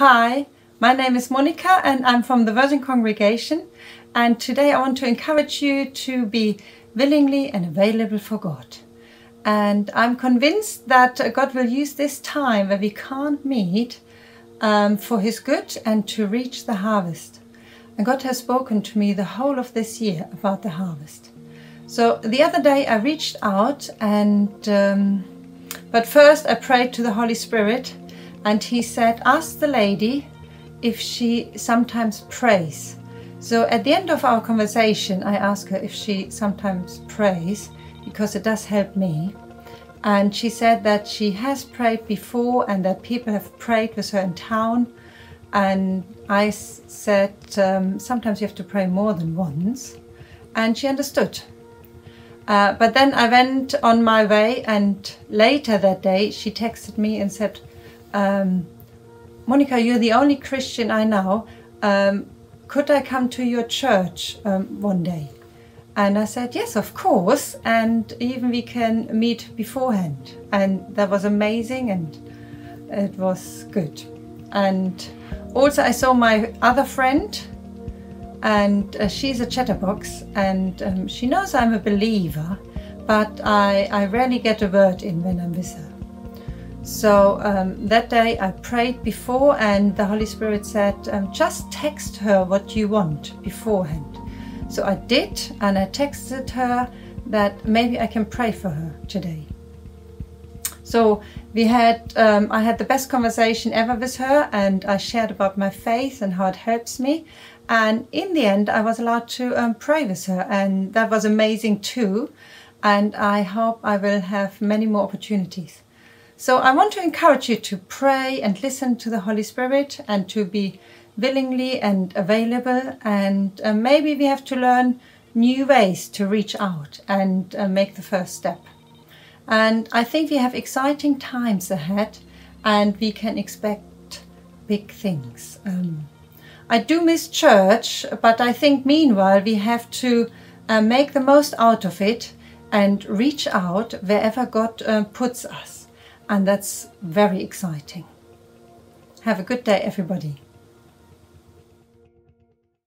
Hi, my name is Monika and I'm from the Virgin Congregation and today I want to encourage you to be willingly and available for God. And I'm convinced that God will use this time where we can't meet um, for His good and to reach the harvest. And God has spoken to me the whole of this year about the harvest. So the other day I reached out and, um, but first I prayed to the Holy Spirit and He said, ask the lady if she sometimes prays. So at the end of our conversation, I asked her if she sometimes prays because it does help me. And she said that she has prayed before and that people have prayed with her in town. And I said, um, sometimes you have to pray more than once. And she understood. Uh, but then I went on my way, and later that day, she texted me and said, um, Monika, you're the only Christian I know. Um, could I come to your church um, one day? And I said, yes, of course. And even we can meet beforehand. And that was amazing and it was good. And also I saw my other friend and uh, she's a chatterbox and um, she knows I'm a believer, but I, I rarely get a word in when I'm with her. So um, that day I prayed before and the Holy Spirit said, um, just text her what you want beforehand. So I did and I texted her that maybe I can pray for her today. So we had, um, I had the best conversation ever with her and I shared about my faith and how it helps me. And in the end, I was allowed to um, pray with her and that was amazing too. And I hope I will have many more opportunities. So I want to encourage you to pray and listen to the Holy Spirit and to be willingly and available. And uh, maybe we have to learn new ways to reach out and uh, make the first step. And I think we have exciting times ahead and we can expect big things. Um, I do miss church, but I think meanwhile we have to uh, make the most out of it and reach out wherever God uh, puts us and that's very exciting. Have a good day, everybody.